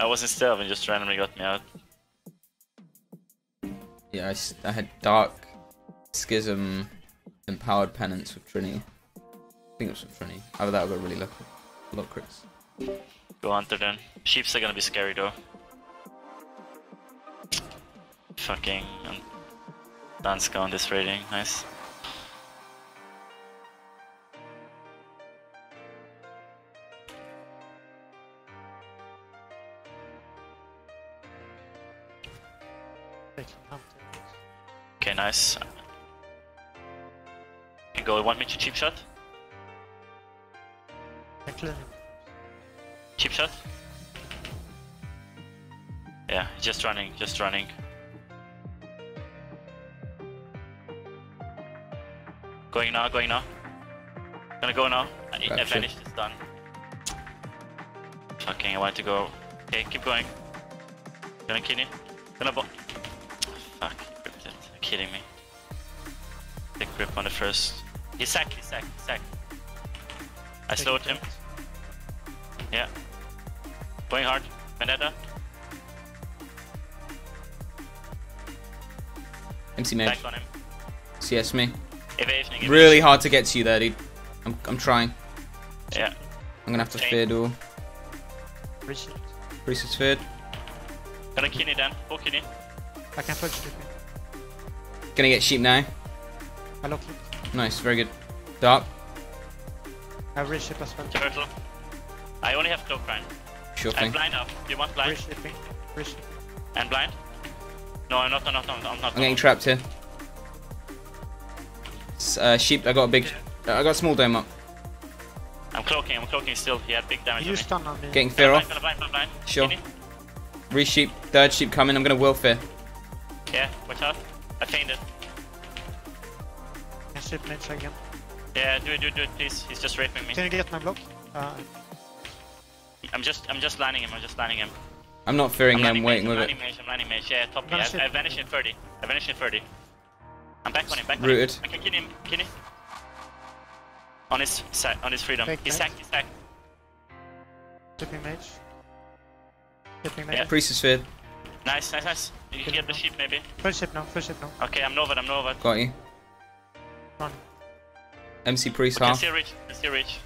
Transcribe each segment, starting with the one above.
I was in stealth and just randomly got me out. Yeah, I had Dark, Schism, Empowered Penance with Trini. I think it was with Trini. Either that or got really lucky. A lot of crits. Go Hunter then. Sheeps are gonna be scary though. Fucking um, Danska on this rating, nice. Okay, nice. Can go. Want me to cheap shot? And. Cheap shot? Yeah, just running, just running. Going now, going now. Gonna go now. I, I Gotcha. finished, it's done. Fucking, I want to go. Okay, keep going. Gonna kill you. Gonna bo- kidding me. Big grip on the first. He sacked, he sacked, he sacked. I Take slowed him. Yeah. Going hard. Vendetta. MC Mage. Back on him. CS me. Evasion. evasion. Really hard to get to you there, dude. I'm, I'm trying. Yeah. I'm gonna have to Okay. fear duel. Reach it. Priest is feared. Gonna kill you then. Full kill you. I can fudge strip him. Gonna get sheep now. I lock it. Nice, very good. Dark. I have reship as well. Turtle. I only have cloak grind. Sure I'm blind up. You want blind? Reshipping. Reshipping. And blind? No, I'm not, I'm not, I'm not. I'm not. I'm getting trapped here. Uh, sheep, I got a big. I got a small dome up. I'm cloaking, I'm cloaking still. He had big damage You on me. stun on me. Getting Gonna fear blind, off. gonna blind, gonna blind. Sure. Kill. Re sheep, third sheep coming. I'm gonna will fear. Yeah, watch out. I feinted. Can ship mage again. Yeah, do it, do it, do it, please. He's just raping me. Can you get my block? Uh, I'm just, I'm just lining him. I'm just lining him. I'm not fearing I'm him. lining I'm waiting mage, with I'm it. mage, I'm lining mage. Yeah, top me. Gonna I, ship. I vanished in 30. I vanished in 30. I'm back on him, back on him. I can kill him, kill him. On his, sa- on his freedom. Take He's that. sacked, he's sacked. shipping mage. Shipping mage. Yeah. Priest is feared. Nice, nice, nice. You can get the ship maybe. Full ship now. Full ship now. Okay, I'm Nova, I'm Nova. Got you. Run. MC Priest Can half. still reach, can still reach.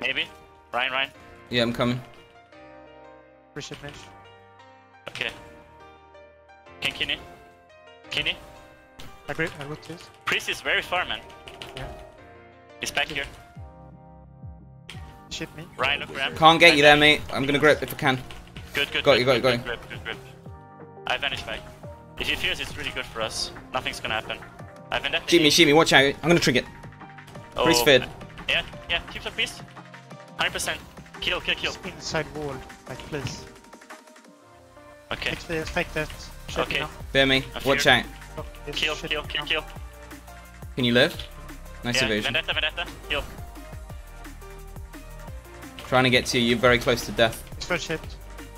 Maybe. Ryan, Ryan. Yeah, I'm coming. Reship mage. Okay. Can kidney? Kidney? I agree. I got this. Priest is very far, man. Yeah. He's back here. Ship me. Ryan, look around. Can't get you there, mate. I'm gonna grip if I can. Good, good. Got good, you, got you, good, got good, Grip, good, grip. I vanished back. If he fears, it's really good for us. Nothing's gonna happen. I vendetta. Shoot me, shoot me. Watch out. I'm gonna trigger. Oh, Priest feared. Yeah, yeah. Keep the priest. 100%. Kill, kill, kill. Just inside wall. Like, please. Okay. Take this. Take that. Ship Okay. me now. Fear me. I'm Watch feared. out. Oh, yes, Kill, kill, kill, kill. Can you live? Nice Yeah, evasion. vendetta, vendetta. Kill. Trying to get to you. You're very close to death. It's full ship.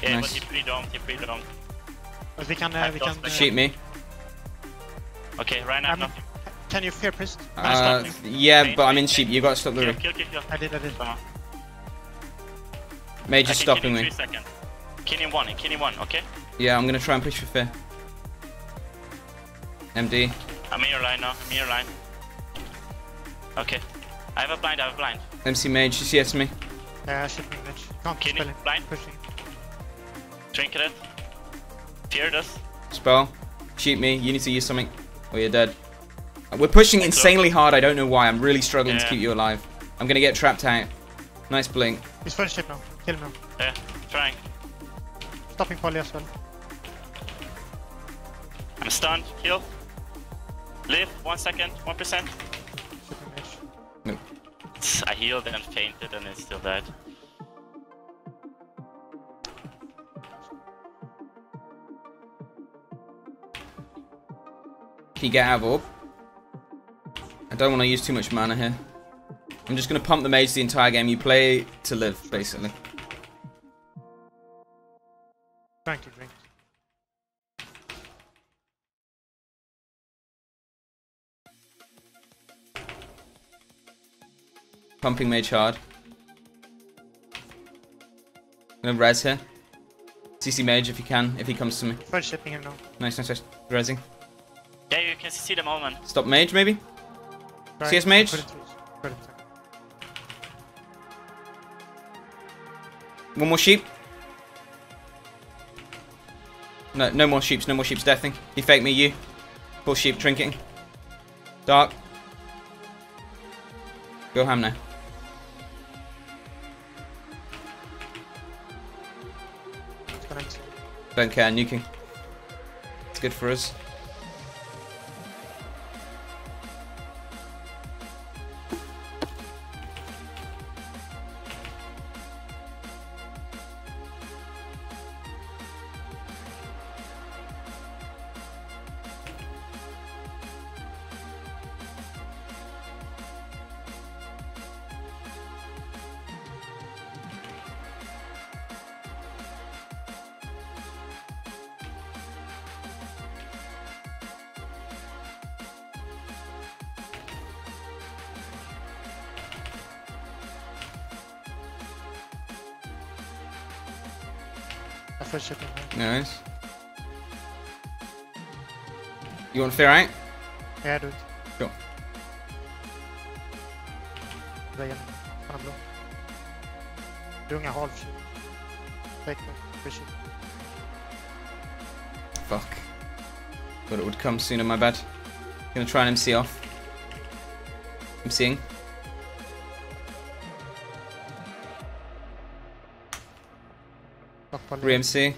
Yeah, but Nice. he pre-domed, he pre-domed. But we can. Uh, I've we can. Uh, Shoot me. Okay, Ryan, I have I'm- nothing. Can you fear priest? Uh, stop yeah, but I'm in sheep. You gotta stop the Kill, kill, kill, kill. I did. I did. Come on. Mage I is can kill stopping me. three. Kill him one, kill him one, okay? Yeah, I'm gonna try and push for fear. MD. I'm in your line now, I'm in your line. Okay. I have a blind, I have a blind. MC Mage, CS me. Uh, ship me mage. Can't Kill spell him, him. blind. Pushing. Trinketed. Feared us. Spell. Shoot me. You need to use something. Or you're dead. We're pushing insanely hard. I don't know why. I'm really struggling to keep you alive. I'm gonna get trapped out. Nice blink. He's full ship now. Kill him now. Yeah, trying. Stopping poly as well. I'm stunned, kill. Live, one second, one percent. No. I healed and feinted and it's still dead. Can get out of orb? I don't want to use too much mana here. I'm just gonna pump the mage the entire game. You play to live, basically. Trying to drink. Pumping mage hard. gonna res here. CC mage if you can, if he comes to me. First shipping him now. Nice, nice, nice. Resing. Yeah, can see the moment. Stop mage maybe? Right. CS mage? Couldn't reach. Couldn't. One more sheep. No, no more sheeps, no more sheeps deathing. He faked me, you. Full sheep drinking. Dark. Go ham now. It's gonna miss. Don't care, nuking. It's good for us. First shipping. Nice. You want out? Yeah, do it. Sure. Ryan. Gonna blow. Doing a half ship. Take fish ship. Fuck. Thought it would come sooner, my bad. Gonna try and MC off. I'm Knock Re-MC.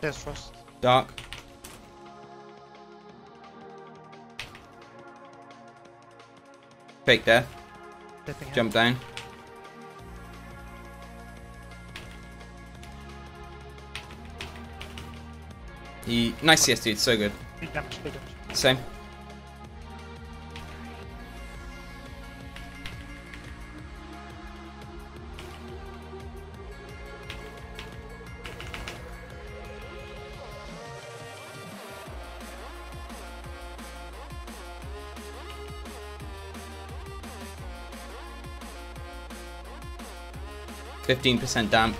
There's frost. Dark. Fake death. Jump down. He nice CS dude, so good. Big damage, big damage. Same. Fifteen percent damp.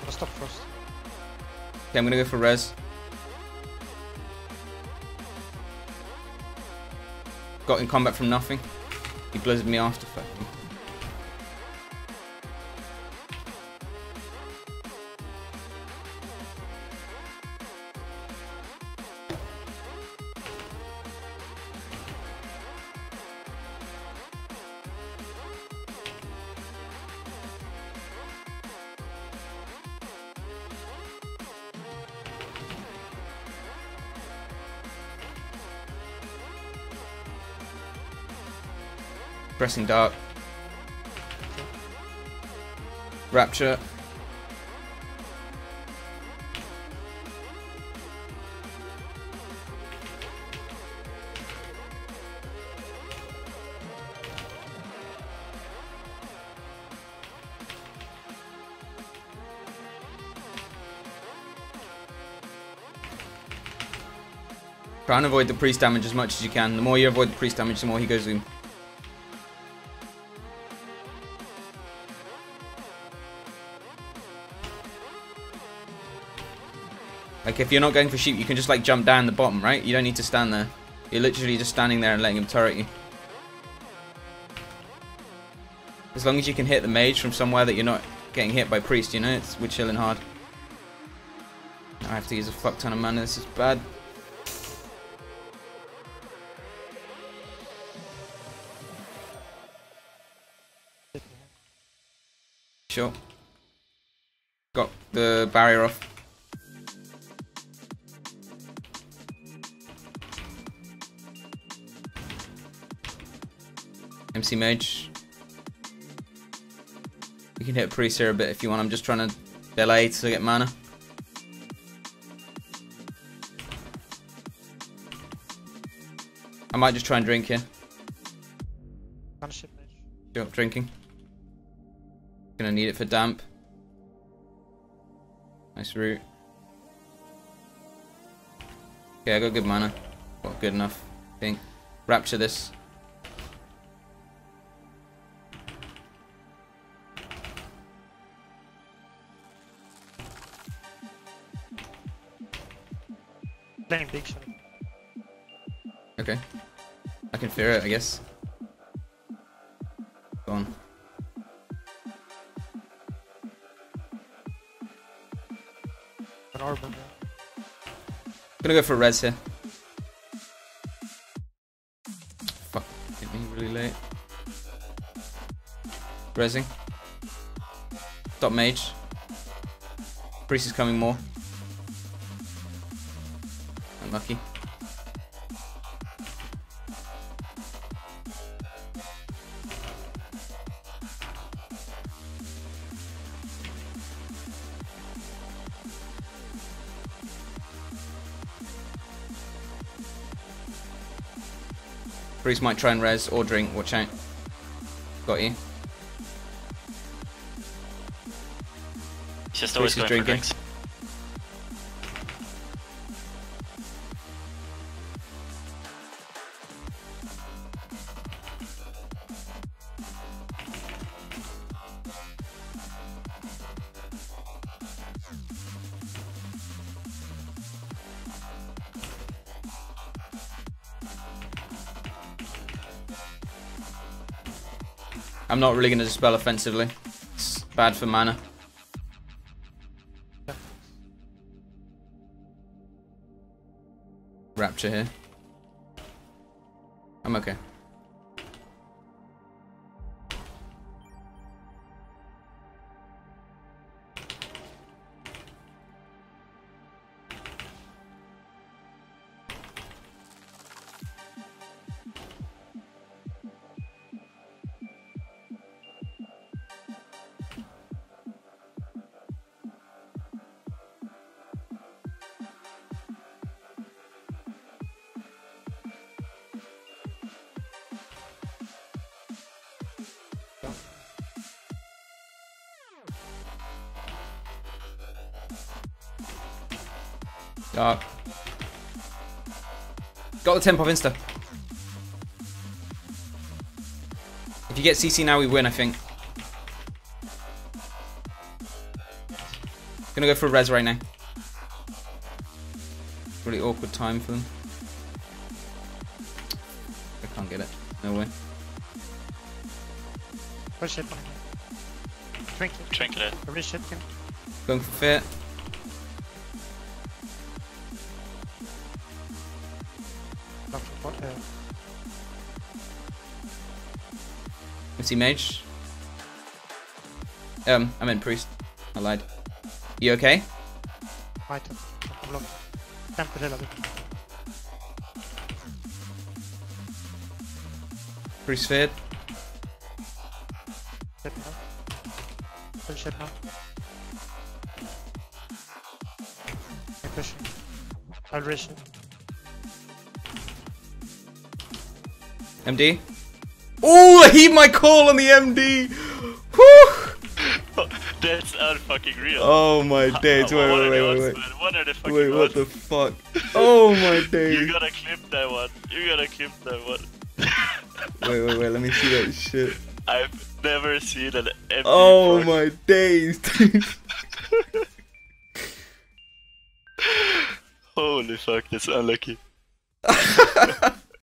Gonna stop frost. Okay, I'm gonna go for res. Got in combat from nothing. He blizzed me after fucking. Pressing dark. Rapture. Try and avoid the priest damage as much as you can. The more you avoid the priest damage, the more he goes zoom. Like if you're not going for sheep, you can just like jump down the bottom, right? You don't need to stand there. You're literally just standing there and letting him turret you. As long as you can hit the mage from somewhere that you're not getting hit by priest, you know, it's we're chilling hard. I have to use a fuck ton of mana. This is bad. Sure. Got the barrier off. MC Mage. You can hit Priest here a bit if you want. I'm just trying to delay to get mana. I might just try and drink here. Gonna ship mage. Sure, drinking. Gonna need it for damp. Nice root. Okay, I got good mana. Well, good enough, I think. Rapture this. Playing big shot. Okay. I can fear it, I guess. Go on. An orb there. Gonna go for res here. Fuck, hit me really late. Resing. Stop mage. Priest is coming more. Unlucky. Priest might try and res or drink, watch out. Got you. He's just always going is for drinking. drinks. I'm not really gonna dispel offensively. It's bad for mana. Rapture here. I'm okay. Dark. Got the temp of insta. If you get CC now, we win, I think. Gonna go for a res right now. Really awkward time for them. I can't get it. No way. Push it. Trinket. Trinket it. Every shit can. Going for fit. Let's mage. Um, I meant priest. I lied. You okay? might have. I'm blocked. Temper hela bit. Priest now. Full shit now. I'm pushing. I'll rush it. MD. Oh, I heed my call on the MD. Whew. That's unfucking real. Oh my days. Wait, wait, wait, wait. What are the wait. fucking Wait, what the fuck? Oh my days! You gotta clip that one. You gotta clip that one. Wait, wait, wait. Let me see that shit. I've never seen an empty Oh my days. Holy fuck, that's unlucky.